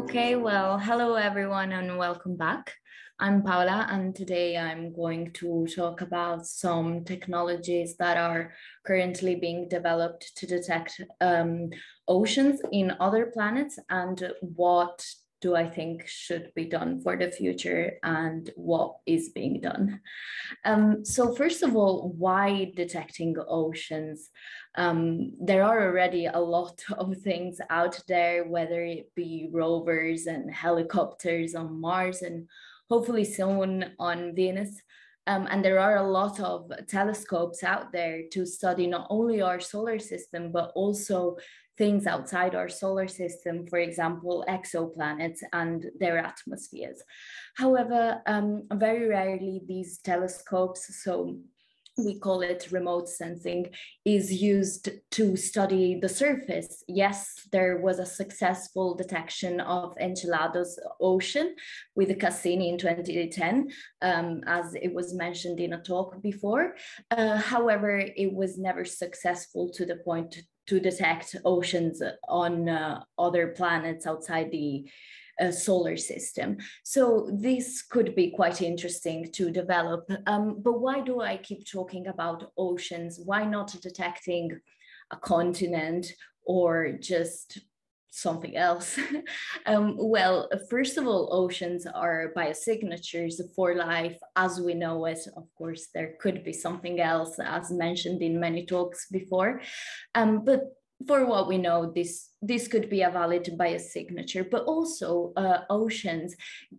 Okay, well, hello everyone and welcome back. I'm Paola, and today I'm going to talk about some technologies that are currently being developed to detect um, oceans in other planets and what do I think should be done for the future and what is being done. Um, so first of all, why detecting oceans? Um, there are already a lot of things out there, whether it be rovers and helicopters on Mars and hopefully soon on Venus. Um, and there are a lot of telescopes out there to study not only our solar system, but also things outside our solar system, for example, exoplanets and their atmospheres. However, um, very rarely these telescopes, so we call it remote sensing, is used to study the surface. Yes, there was a successful detection of Enceladus ocean with Cassini in 2010, um, as it was mentioned in a talk before. Uh, however, it was never successful to the point to detect oceans on uh, other planets outside the uh, solar system. So this could be quite interesting to develop. Um, but why do I keep talking about oceans? Why not detecting a continent or just something else? um, well, first of all, oceans are biosignatures for life as we know it. Of course, there could be something else, as mentioned in many talks before. Um, but for what we know, this this could be a valid biosignature, but also uh, oceans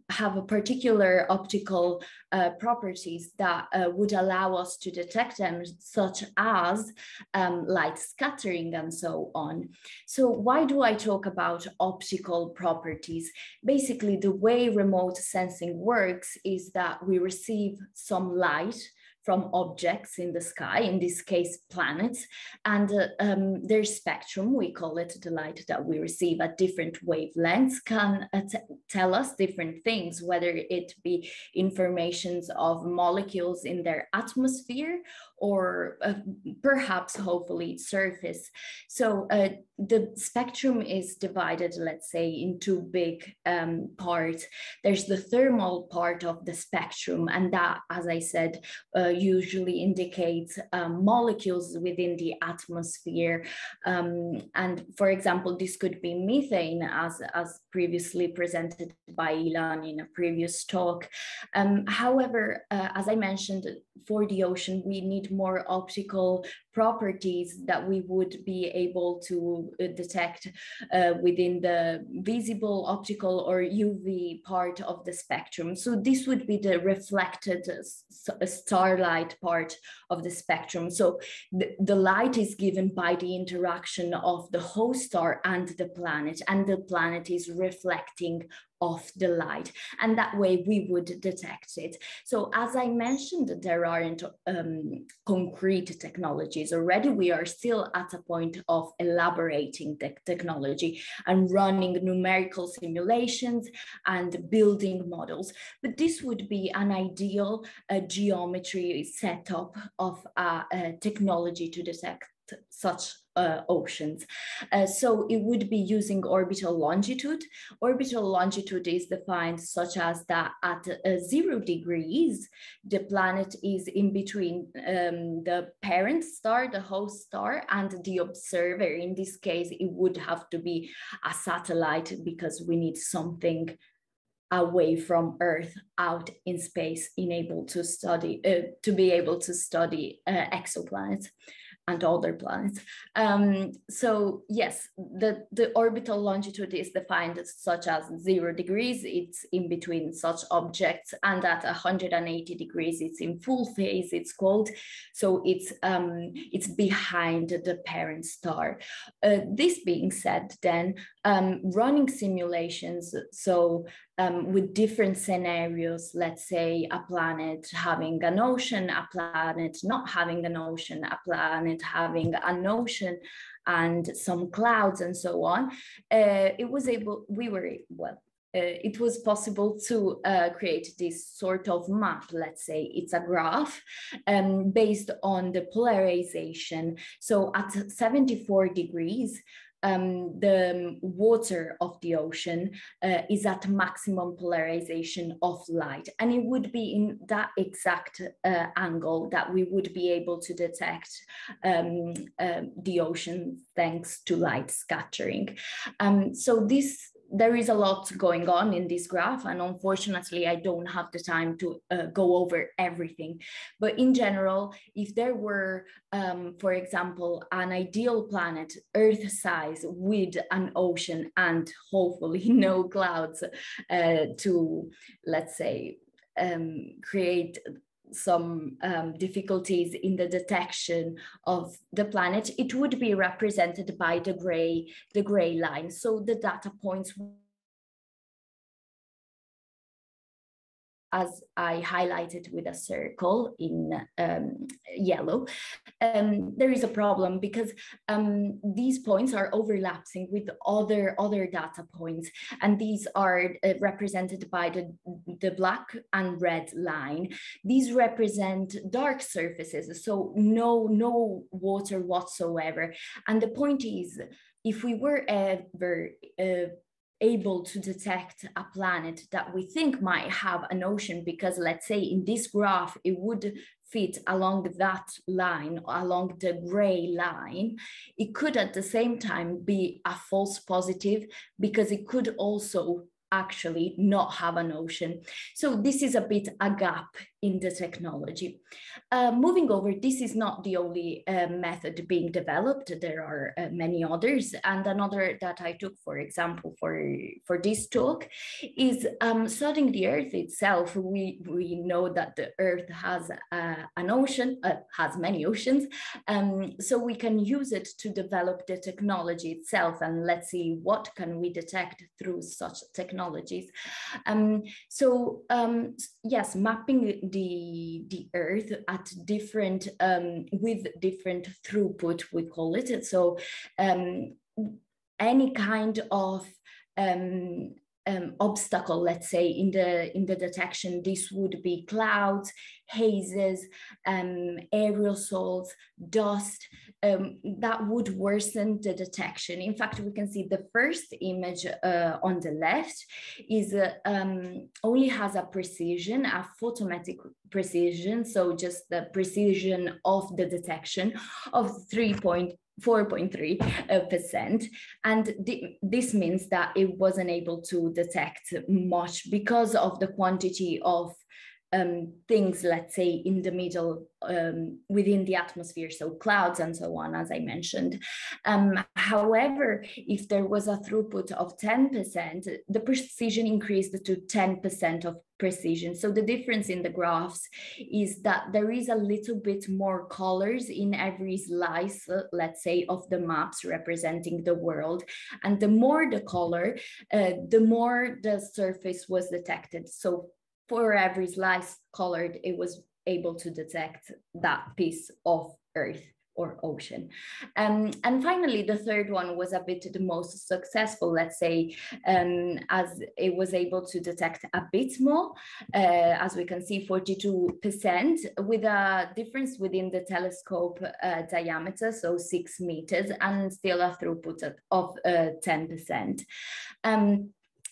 have a particular optical uh, properties that uh, would allow us to detect them, such as um, light scattering and so on. So why do I talk about optical properties? Basically, the way remote sensing works is that we receive some light from objects in the sky, in this case, planets, and uh, um, their spectrum, we call it the light that we receive at different wavelengths, can uh, tell us different things, whether it be informations of molecules in their atmosphere or uh, perhaps hopefully surface. So uh, the spectrum is divided, let's say, into big um, parts. There's the thermal part of the spectrum, and that, as I said, uh, usually indicates um, molecules within the atmosphere. Um, and for example, this could be methane, as, as previously presented by Ilan in a previous talk. Um, however, uh, as I mentioned, for the ocean, we need more optical properties that we would be able to uh, detect uh, within the visible optical or UV part of the spectrum. So this would be the reflected uh, starlight part of the spectrum. So the, the light is given by the interaction of the host star and the planet, and the planet is reflecting of the light and that way we would detect it. So as i mentioned there aren't um, concrete technologies. Already we are still at a point of elaborating the technology and running numerical simulations and building models. But this would be an ideal uh, geometry setup of a, a technology to detect such uh, oceans. Uh, so it would be using orbital longitude. Orbital longitude is defined such as that at uh, zero degrees, the planet is in between um, the parent star, the host star, and the observer. In this case, it would have to be a satellite because we need something away from Earth, out in space, enabled to study, uh, to be able to study uh, exoplanets and other planets. Um, so yes, the, the orbital longitude is defined such as zero degrees, it's in between such objects, and at 180 degrees, it's in full phase, it's called. So it's, um, it's behind the parent star. Uh, this being said, then um, running simulations, so um, with different scenarios, let's say a planet having an ocean, a planet not having an ocean, a planet having an ocean and some clouds and so on, uh, it was able, we were, well, uh, it was possible to uh, create this sort of map, let's say it's a graph um, based on the polarization. So at 74 degrees, um, the water of the ocean uh, is at maximum polarization of light. And it would be in that exact uh, angle that we would be able to detect um, uh, the ocean thanks to light scattering. Um, so this there is a lot going on in this graph and unfortunately i don't have the time to uh, go over everything. But in general if there were um, for example an ideal planet earth size with an ocean and hopefully no clouds uh, to let's say um, create some um, difficulties in the detection of the planet, it would be represented by the gray, the gray line. So the data points as I highlighted with a circle in um, yellow, um, there is a problem because um, these points are overlapping with other, other data points. And these are uh, represented by the, the black and red line. These represent dark surfaces, so no, no water whatsoever. And the point is, if we were ever uh, able to detect a planet that we think might have an ocean because let's say in this graph it would fit along that line along the gray line. It could at the same time be a false positive because it could also actually not have an ocean. So this is a bit a gap in the technology. Uh, moving over, this is not the only uh, method being developed. There are uh, many others. And another that I took, for example, for, for this talk is um, studying the Earth itself. We, we know that the Earth has an ocean, uh, has many oceans. Um, so we can use it to develop the technology itself. And let's see what can we detect through such technologies. Um, so um, yes, mapping the the earth at different um, with different throughput we call it so um, any kind of um, um, obstacle, let's say, in the in the detection, this would be clouds, hazes, um, aerosols, dust. Um, that would worsen the detection. In fact, we can see the first image uh, on the left is uh, um, only has a precision, a photometric precision, so just the precision of the detection of 3.8 4.3%. And th this means that it wasn't able to detect much because of the quantity of um, things, let's say, in the middle um, within the atmosphere, so clouds and so on, as I mentioned. Um, however, if there was a throughput of 10%, the precision increased to 10% of precision. So the difference in the graphs is that there is a little bit more colors in every slice, let's say, of the maps representing the world. And the more the color, uh, the more the surface was detected. So for every slice colored, it was able to detect that piece of earth or ocean. Um, and finally, the third one was a bit the most successful, let's say, um, as it was able to detect a bit more, uh, as we can see 42%, with a difference within the telescope uh, diameter, so six meters, and still a throughput of uh, 10%. Um,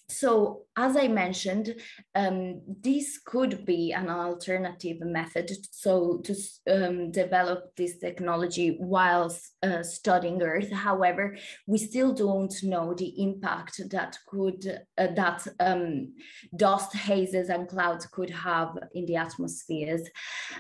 so as I mentioned, um, this could be an alternative method so to um, develop this technology whilst uh, studying Earth. However, we still don't know the impact that could uh, that um, dust, hazes, and clouds could have in the atmospheres.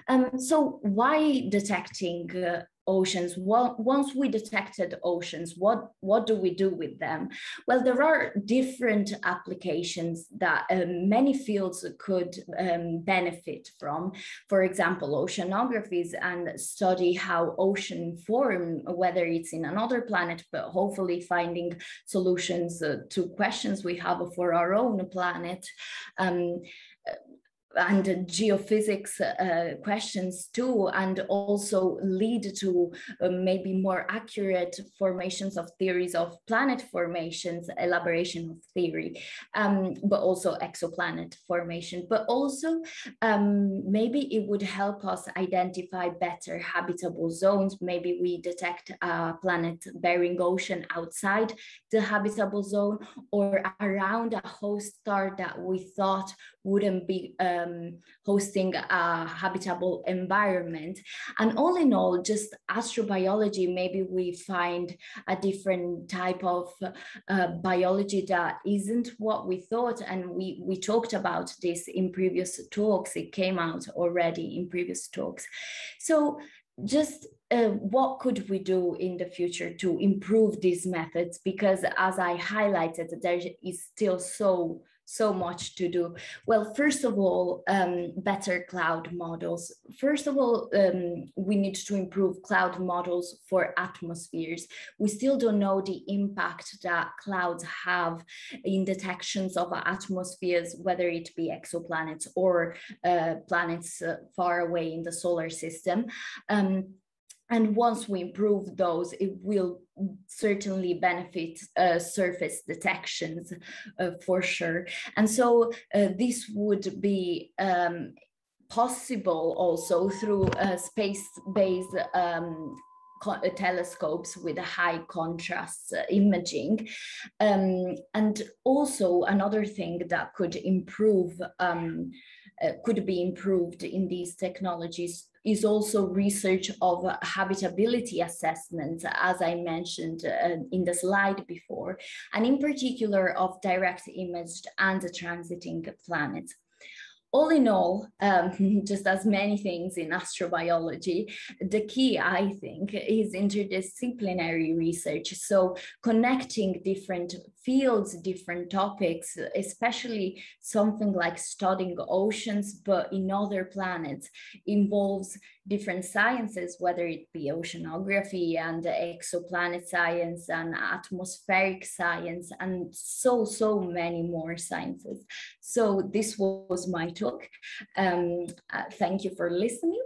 Um, so why detecting uh, oceans once we detected oceans what what do we do with them well there are different applications that um, many fields could um, benefit from for example oceanographies and study how ocean form whether it's in another planet but hopefully finding solutions uh, to questions we have for our own planet. Um, and geophysics uh, questions too, and also lead to uh, maybe more accurate formations of theories of planet formations, elaboration of theory, um, but also exoplanet formation. But also, um, maybe it would help us identify better habitable zones. Maybe we detect a planet bearing ocean outside the habitable zone or around a host star that we thought wouldn't be um, hosting a habitable environment. And all in all, just astrobiology, maybe we find a different type of uh, biology that isn't what we thought. And we, we talked about this in previous talks. It came out already in previous talks. So just uh, what could we do in the future to improve these methods? Because as I highlighted, there is still so so much to do. Well, first of all, um, better cloud models. First of all, um, we need to improve cloud models for atmospheres. We still don't know the impact that clouds have in detections of atmospheres, whether it be exoplanets or uh, planets uh, far away in the solar system. Um, and once we improve those, it will certainly benefit uh, surface detections uh, for sure. And so uh, this would be um, possible also through uh, space-based um, uh, telescopes with high contrast uh, imaging. Um, and also another thing that could improve um, uh, could be improved in these technologies is also research of habitability assessments, as I mentioned uh, in the slide before, and in particular of direct imaged and transiting planets all in all, um, just as many things in astrobiology, the key, I think, is interdisciplinary research. So connecting different fields, different topics, especially something like studying oceans, but in other planets, involves different sciences, whether it be oceanography and exoplanet science and atmospheric science and so, so many more sciences. So this was my talk. Um, uh, thank you for listening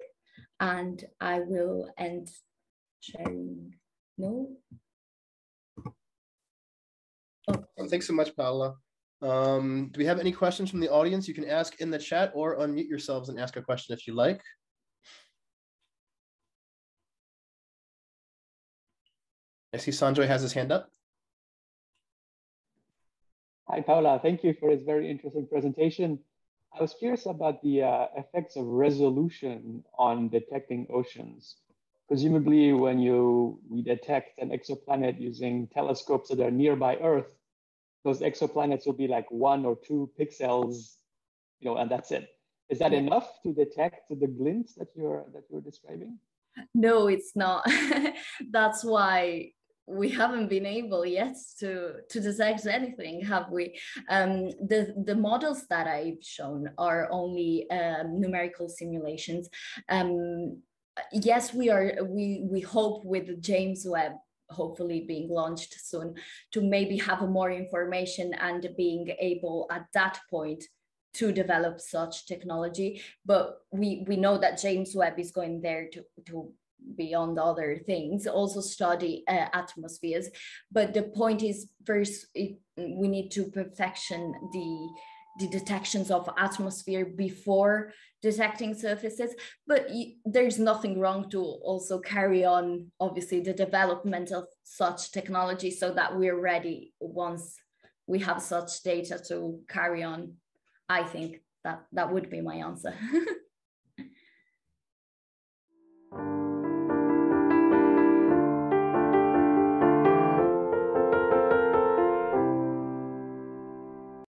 and I will end sharing. No? Oh. Thanks so much, Paola. Um, do we have any questions from the audience? You can ask in the chat or unmute yourselves and ask a question if you like. I see Sanjoy has his hand up. Hi, Paola. Thank you for this very interesting presentation. I was curious about the uh, effects of resolution on detecting oceans. Presumably, when you we detect an exoplanet using telescopes that are nearby Earth, those exoplanets will be like one or two pixels, you know, and that's it. Is that enough to detect the glints that you're that you're describing? No, it's not. that's why we haven't been able yet to to detect anything have we? Um, the the models that i've shown are only um, numerical simulations. Um, yes we are we we hope with james webb hopefully being launched soon to maybe have more information and being able at that point to develop such technology. But we we know that james webb is going there to to beyond other things also study uh, atmospheres. But the point is first it, we need to perfection the the detections of atmosphere before detecting surfaces. But there's nothing wrong to also carry on obviously the development of such technology so that we're ready once we have such data to carry on. I think that that would be my answer